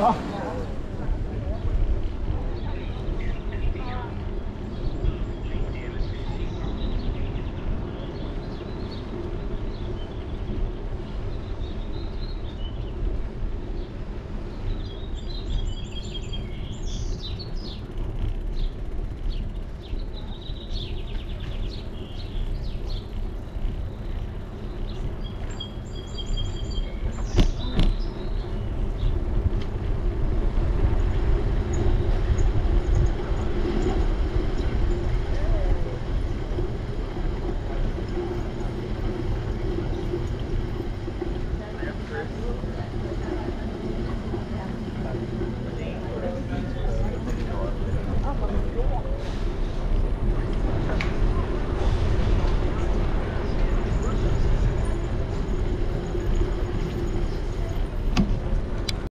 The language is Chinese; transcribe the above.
走